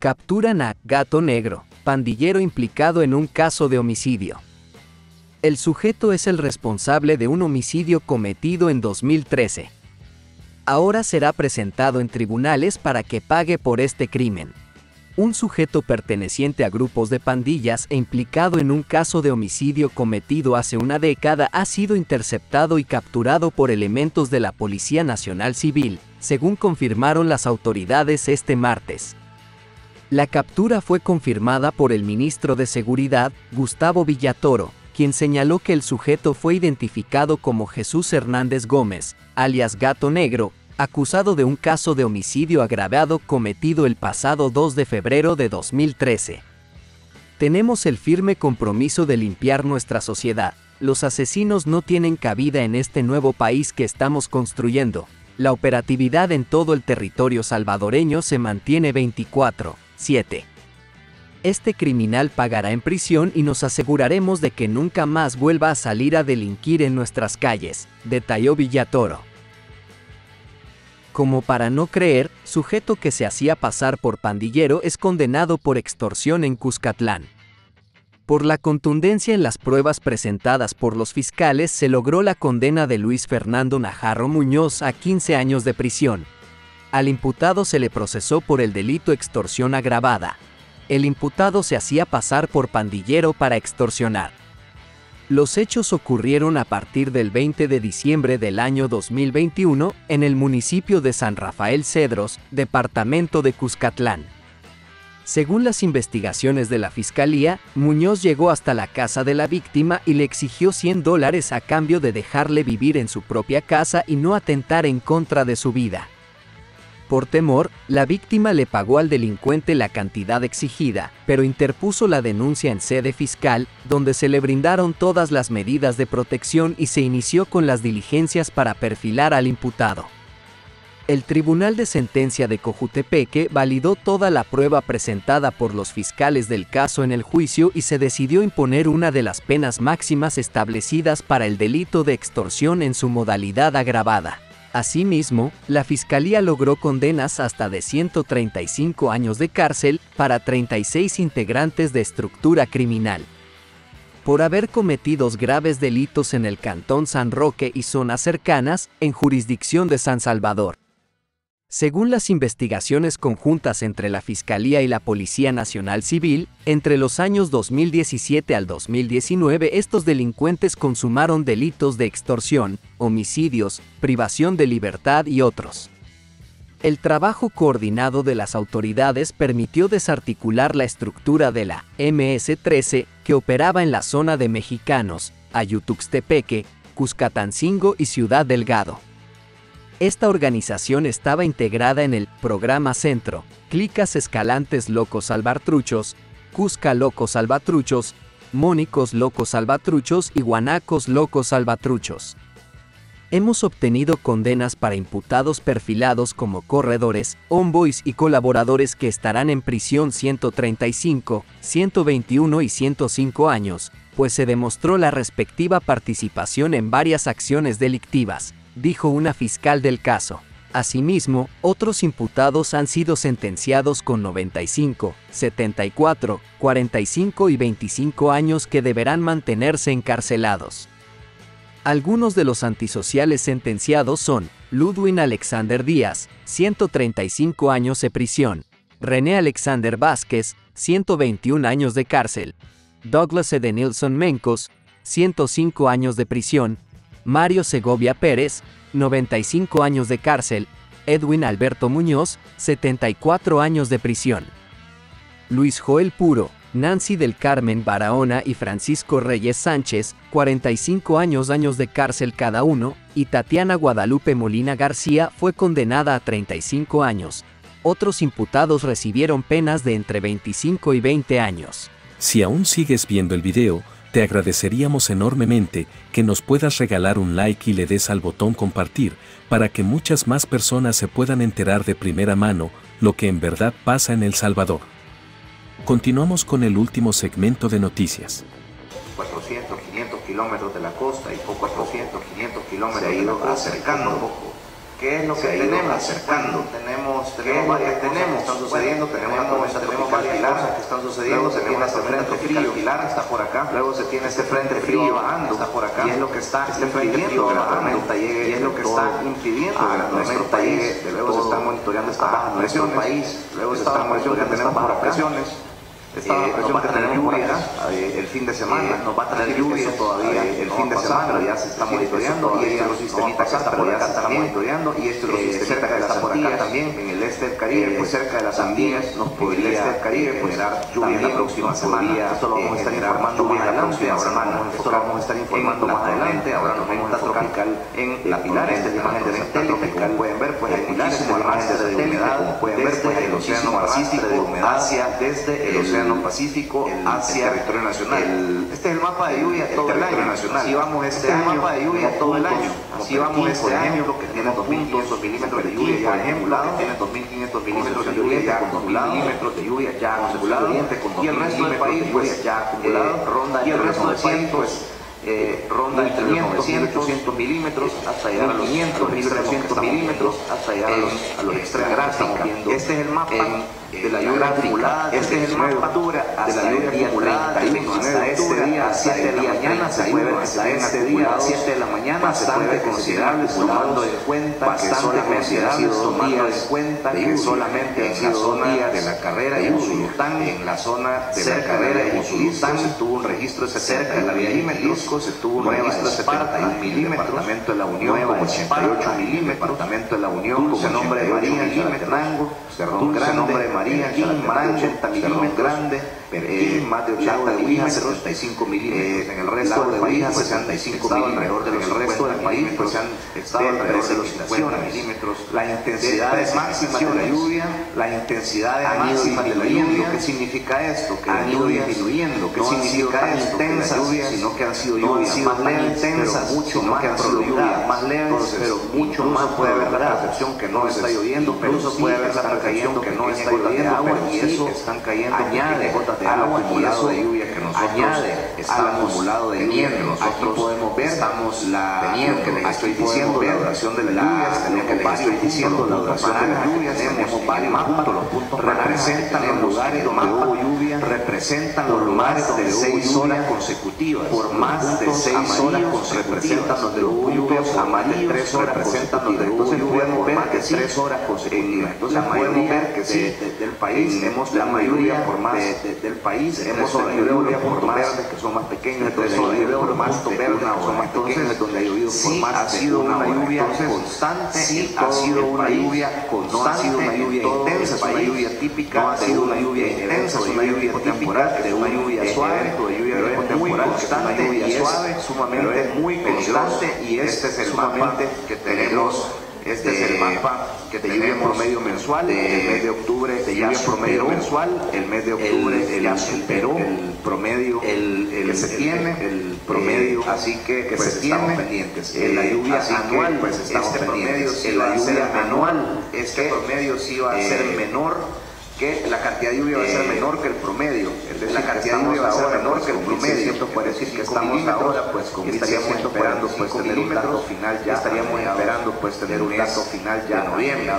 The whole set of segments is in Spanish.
Capturan a Gato Negro, pandillero implicado en un caso de homicidio. El sujeto es el responsable de un homicidio cometido en 2013. Ahora será presentado en tribunales para que pague por este crimen. Un sujeto perteneciente a grupos de pandillas e implicado en un caso de homicidio cometido hace una década ha sido interceptado y capturado por elementos de la Policía Nacional Civil, según confirmaron las autoridades este martes. La captura fue confirmada por el ministro de Seguridad, Gustavo Villatoro, quien señaló que el sujeto fue identificado como Jesús Hernández Gómez, alias Gato Negro, acusado de un caso de homicidio agravado cometido el pasado 2 de febrero de 2013. Tenemos el firme compromiso de limpiar nuestra sociedad. Los asesinos no tienen cabida en este nuevo país que estamos construyendo. La operatividad en todo el territorio salvadoreño se mantiene 24. 7. Este criminal pagará en prisión y nos aseguraremos de que nunca más vuelva a salir a delinquir en nuestras calles, detalló Villatoro. Como para no creer, sujeto que se hacía pasar por pandillero es condenado por extorsión en Cuscatlán. Por la contundencia en las pruebas presentadas por los fiscales se logró la condena de Luis Fernando Najarro Muñoz a 15 años de prisión, al imputado se le procesó por el delito extorsión agravada. El imputado se hacía pasar por pandillero para extorsionar. Los hechos ocurrieron a partir del 20 de diciembre del año 2021 en el municipio de San Rafael Cedros, departamento de Cuscatlán. Según las investigaciones de la Fiscalía, Muñoz llegó hasta la casa de la víctima y le exigió 100 dólares a cambio de dejarle vivir en su propia casa y no atentar en contra de su vida. Por temor, la víctima le pagó al delincuente la cantidad exigida, pero interpuso la denuncia en sede fiscal, donde se le brindaron todas las medidas de protección y se inició con las diligencias para perfilar al imputado. El Tribunal de Sentencia de Cojutepeque validó toda la prueba presentada por los fiscales del caso en el juicio y se decidió imponer una de las penas máximas establecidas para el delito de extorsión en su modalidad agravada. Asimismo, la Fiscalía logró condenas hasta de 135 años de cárcel para 36 integrantes de estructura criminal. Por haber cometido graves delitos en el Cantón San Roque y zonas cercanas, en jurisdicción de San Salvador. Según las investigaciones conjuntas entre la Fiscalía y la Policía Nacional Civil, entre los años 2017 al 2019 estos delincuentes consumaron delitos de extorsión, homicidios, privación de libertad y otros. El trabajo coordinado de las autoridades permitió desarticular la estructura de la MS-13 que operaba en la zona de Mexicanos, Ayutuxtepeque, Cuscatancingo y Ciudad Delgado. Esta organización estaba integrada en el Programa Centro, Clicas Escalantes Locos Salvatruchos, Cusca Locos Salvatruchos, Mónicos Locos Salvatruchos y Guanacos Locos Salvatruchos. Hemos obtenido condenas para imputados perfilados como corredores, onboys y colaboradores que estarán en prisión 135, 121 y 105 años, pues se demostró la respectiva participación en varias acciones delictivas, dijo una fiscal del caso. Asimismo, otros imputados han sido sentenciados con 95, 74, 45 y 25 años que deberán mantenerse encarcelados. Algunos de los antisociales sentenciados son Ludwin Alexander Díaz, 135 años de prisión, René Alexander Vázquez, 121 años de cárcel, Douglas Edenilson Mencos, 105 años de prisión, Mario Segovia Pérez, 95 años de cárcel, Edwin Alberto Muñoz, 74 años de prisión. Luis Joel Puro, Nancy del Carmen Barahona y Francisco Reyes Sánchez, 45 años años de cárcel cada uno, y Tatiana Guadalupe Molina García fue condenada a 35 años. Otros imputados recibieron penas de entre 25 y 20 años. Si aún sigues viendo el video, te agradeceríamos enormemente que nos puedas regalar un like y le des al botón compartir para que muchas más personas se puedan enterar de primera mano lo que en verdad pasa en El Salvador. Continuamos con el último segmento de noticias. 400, 500 kilómetros de la costa y poco a 400, 500 kilómetros se ha ido acercando un poco ¿Qué es lo que tenemos? Acercando. Tenemos, tenemos varias tenemos, están sucediendo, tenemos, tenemos varias cosas que están sucediendo, se tiene este frente frío, Pilar está por acá, luego se tiene este frente frío bajando, está por acá, y es lo que está este frente frío que la tormenta llegue, y es lo que está impidiendo que la tormenta llegue, luego se están monitoreando esta baja presión país, luego se están monitoreando estas bajas presiones, eh, nos va a tener lluvia eh, el fin de semana, eh, nos va a tener lluvia todavía el fin de semana, ya se está monitoreando y estos sistemitas acá por acá está monitoreando y esto es cerca de las por acá también. en el este del Caribe, pues cerca de las Antillas nos podría este del Caribe pues dar lluvia la próxima semana. Esto lo vamos a estar informando más adelante, ahora esto lo vamos a estar informando más adelante, ahora nos vamos a tropical en la Pilar, esta es la imagen de satélite, como pueden ver pues hay muchísimo arrastre de humedad, como pueden ver pues el océano Pacífico de humedad hacia desde el océano Pacífico hacia el territorio nacional. este es el mapa de lluvia todo el año. Nacional. Así vamos este, año, mapa de lluvia todo el año. Así vamos este año, que tiene 2.500 milímetros de lluvia ya acumulado, tiene 2.500 milímetros de lluvia ya acumulado, milímetros de lluvia ya acumulado, y el resto del país pues ya acumulado, ronda y el resto del país pues eh, ronda entre 500 y 800 milímetros hasta llegar a los 500, 1300 milímetros hasta llegar a los, a los extremos. Este es el mapa de la lluvia acumulada, este es el mapa de la lluvia acumulada hasta este día a 7 de la mañana, se puede ver hasta este día a 7 de la mañana, bastante considerables, tomando en cuenta que solamente han sido dos días, cuenta que solamente en la zona de la carrera y Usulután, en la zona de la carrera y Usulután se tuvo un registro de cerca de la vía milímetros, se tuvo un registro de 71 milímetros, departamento de la Unión con 88 milímetros, departamento de la Unión con nombre de María milímetros, Cerrón Grande, María, más de 80 milímetros, grande, Perquín, más de 80 milímetros, 75 milímetros. en el resto del país, 65 milímetros. Alrededor en el resto del país, pues han estado alrededor de los 50 milímetros. La intensidad máxima de la lluvia, la intensidad máxima de la lluvia, ¿qué significa esto? Que han ido disminuyendo, ¿qué significa esto? Intensa lluvia, sino que han sido lluvias más leves, intensas, mucho más que han sido lluvias más leves, pero mucho más puede haber la percepción que no está lloviendo, pero puede haber la cayendo que no está lloviendo agua y eso están cayendo añade gotas de agua acumulado de lluvia que nosotros añade al acumulado de lluvia aquí podemos ver estamos la teniendo. que les estoy diciendo la duración de la lluvia tenemos varios diciendo la duración de la lluvia tenemos varios puntos los puntos representan los lugares donde hubo lluvia representan los lugares de seis horas consecutivas. por más de seis horas representan los de los puntos a más de tres horas representan los de entonces podemos ver que tres horas consecutivas. entonces podemos ver que sí, del país hemos la mayoría por más del país hemos la lluvia por más que son más pequeños entonces lluvia por más verdes que son más pequeños donde ha llovido más ha sido una lluvia constante sí ha sido una lluvia constante no ha sido una lluvia intensa es una lluvia típica no ha sido una lluvia intensa es una lluvia temporal de una lluvia suave pero es muy constante y suave sumamente muy constante y este es el mapa que tenemos este es el mapa que te lluvia promedio mensual, el mes de octubre te lluvia promedio mensual, el mes de octubre el, ya superó el promedio el, que se tiene, el promedio, así que, que pues se estamos pendientes. En la lluvia anual, pues estamos este promedio, en la lluvia anual, este promedio sí va a ser menor que la cantidad de lluvia va a ser menor que el promedio. Es decir, la cantidad de lluvia va a ser menor que el promedio. Puede decir que estamos ahora, pues, con estaríamos esperando pues tener un dato final ya, estaríamos esperando pues tener un dato final ya en noviembre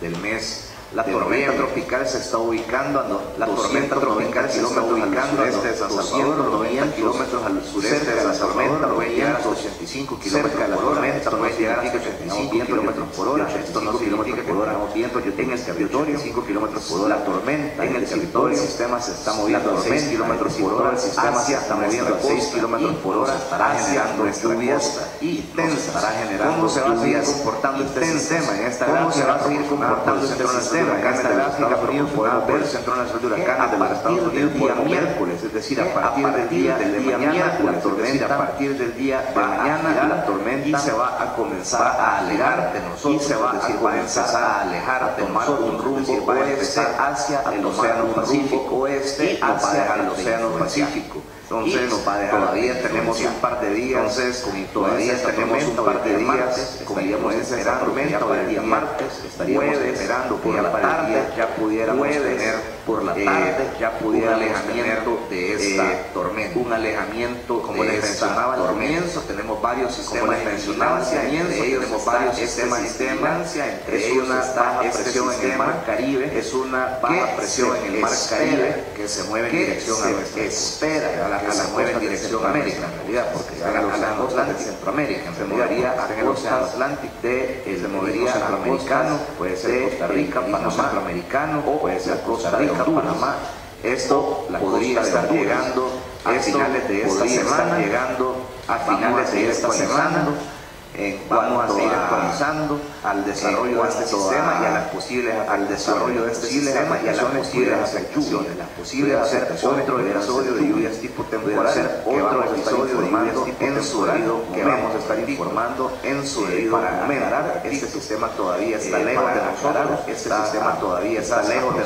del mes la tormenta tropical se está ubicando a la tormenta tropical se está ubicando al sureste de San Salvador, 90 kilómetros al sureste de San tormenta puede llegar a 85 kilómetros por hora, esta puede llegar a 85 kilómetros por hora, esto no significa que tengamos vientos en el territorio, 5 kilómetros por hora, la tormenta en el territorio, el sistema se está moviendo a 6 kilómetros por hora, el sistema se está moviendo a 6 kilómetros por hora, estará generando lluvias intensas, estará generando ¿Cómo se va a seguir comportando este sistema en esta ¿Cómo se va a seguir comportando este sistema? Acá en esta gráfica podemos ver el centro nacional de huracanes de los Estados Unidos día miércoles, es decir, a partir del día de mañana, la tormenta, a partir del día de mañana, la tormenta se va a comenzar a alejar de nosotros, y se va a comenzar a alejar, a tomar un rumbo oeste hacia el océano Pacífico, oeste hacia el océano Pacífico. Entonces, todavía tenemos un par de días, entonces, todavía tenemos un par de días, estaríamos esperando que ya para el día martes, estaríamos esperando que ya la tarde ya pudiéramos tener por la tarde ya pudiera alejamiento de esta tormenta. Un alejamiento, como les mencionaba al comienzo, tenemos varios sistemas de vigilancia, tenemos varios sistemas de vigilancia, entre ellos una baja presión en el mar Caribe, es una baja presión en el mar Caribe que se mueve en dirección a nuestra espera a la, a se mueve en dirección a América en realidad, porque a la costa de Centroamérica, en realidad en el Atlántico de se movería centroamericano, puede ser Costa Rica, Panamá, centroamericano, o puede ser Costa Rica, Panamá. Esto podría estar llegando a finales de esta semana, llegando a finales de esta semana en vamos a seguir actualizando al desarrollo de este sistema y a las posibles al desarrollo de este sistema y a las posibles afectaciones, las posibles afectaciones otro episodio de lluvias tipo temporal, otro episodio de lluvias tipo en su debido que vamos a estar informando en su debido para aclarar este sistema todavía está lejos de nosotros, este sistema todavía está lejos de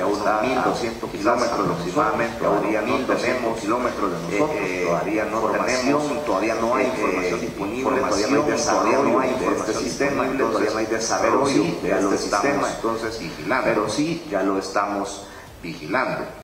a unos 1200 kilómetros aproximadamente, todavía no tenemos kilómetros de nosotros, todavía no tenemos, todavía no hay información disponible, todavía no hay desarrollo no hay de este sistema, todavía no hay desarrollo de este sistema, entonces vigilando, pero sí ya lo estamos vigilando.